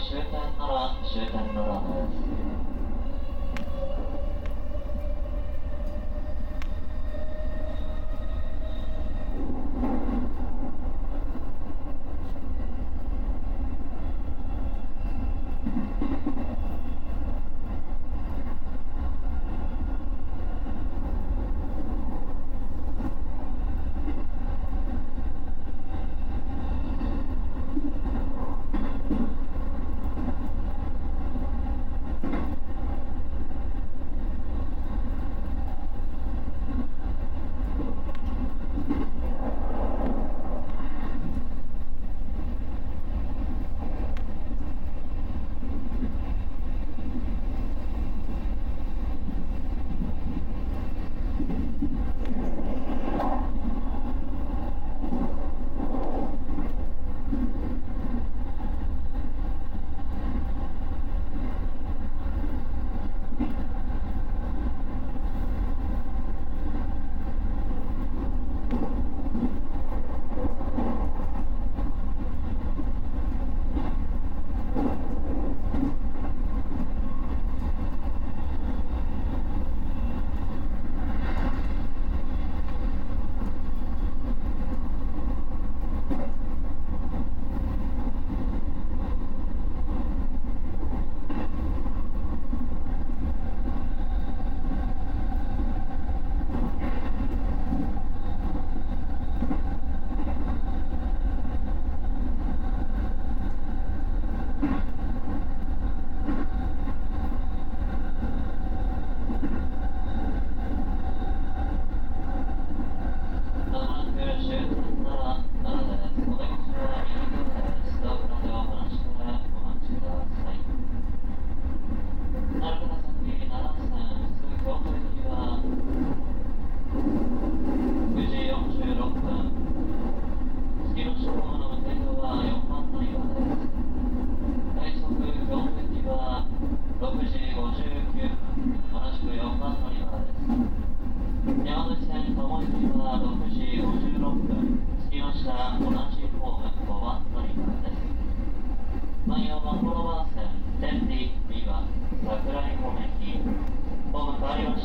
終点なら終点の。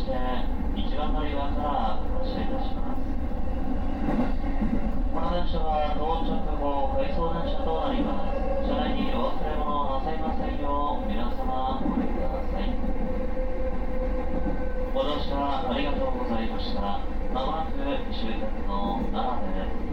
して、1番乗り場からあ、発車い。たします。この電車は到着後、回送電車となります。車内にお忘れ物をなさい。ませんよう、皆様、お降りください。ご乗車ありがとうござい。ました。まもなく終点の奈良です。